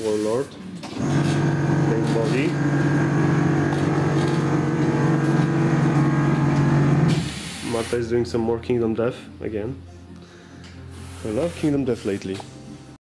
Warlord. Main body. Mata is doing some more Kingdom Death again. I love Kingdom Death lately.